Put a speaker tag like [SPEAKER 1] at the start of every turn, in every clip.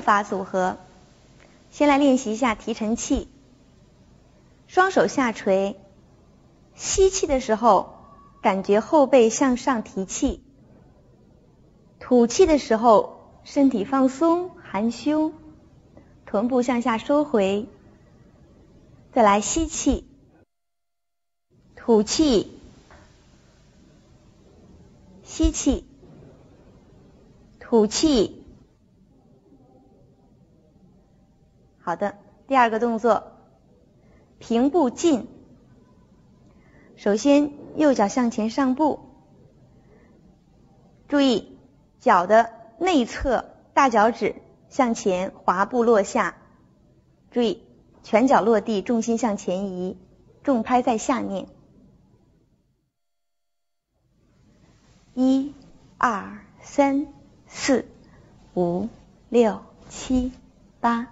[SPEAKER 1] 法组合。先来练习一下提沉气，双手下垂，吸气的时候感觉后背向上提气，吐气的时候身体放松，含胸，臀部向下收回。再来吸气，吐气，吸气，吐气。好的，第二个动作，平步进。首先，右脚向前上步，注意脚的内侧大脚趾向前滑步落下，注意。拳脚落地，重心向前移，重拍在下面。一、二、三、四、五、六、七、八。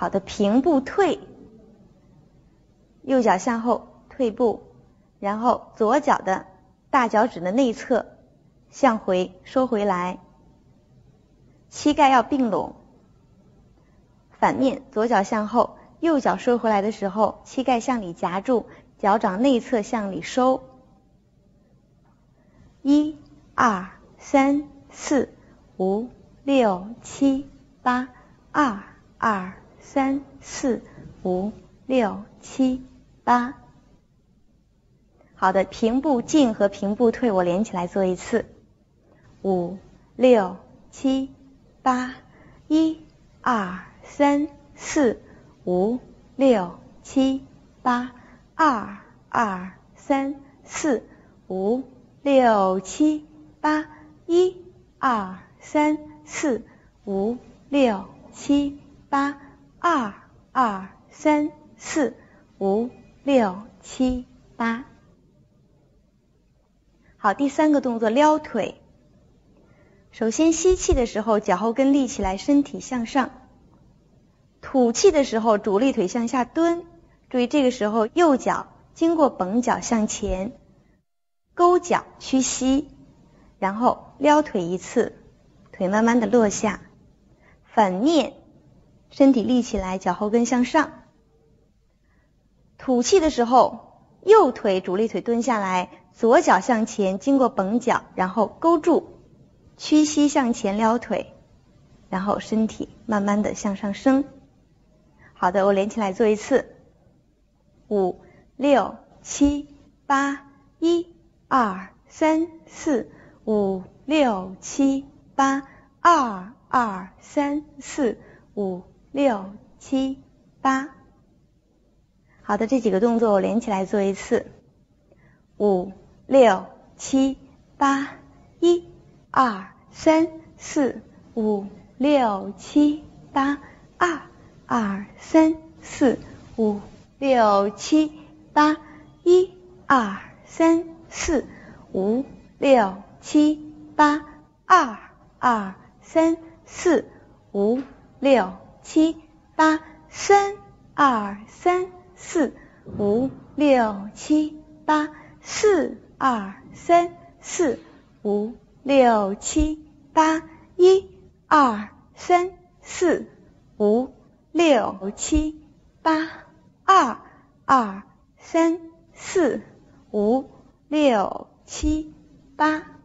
[SPEAKER 1] 好的，平步退，右脚向后退步，然后左脚的大脚趾的内侧向回收回来，膝盖要并拢。反面，左脚向后，右脚收回来的时候，膝盖向里夹住，脚掌内侧向里收。一、二、三、四、五、六、七、八。二、二、三、四、五、六、七、八。好的，平步进和平步退，我连起来做一次。五、六、七、八。一、二。三四五六七八，二二三四五六七八，一二三四五六七八，二二三四五六七八。好，第三个动作撩腿。首先吸气的时候，脚后跟立起来，身体向上。吐气的时候，主力腿向下蹲，注意这个时候右脚经过绷脚向前，勾脚屈膝，然后撩腿一次，腿慢慢的落下。反面，身体立起来，脚后跟向上。吐气的时候，右腿主力腿蹲下来，左脚向前经过绷脚，然后勾住，屈膝向前撩腿，然后身体慢慢的向上升。好的，我连起来做一次，五六七八，一二三四五六七八，二二三四五六七八。好的，这几个动作我连起来做一次，五六七八，一二三四五六七八，二。二三四五六七八，一二三四五六七八，二二三四五六七八，三二三四五六七八，四二三四五六七八，一二三四五。六七八，二二三四五六七八。